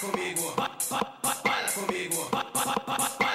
comigo, baila comigo, baila comigo.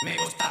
Me gusta.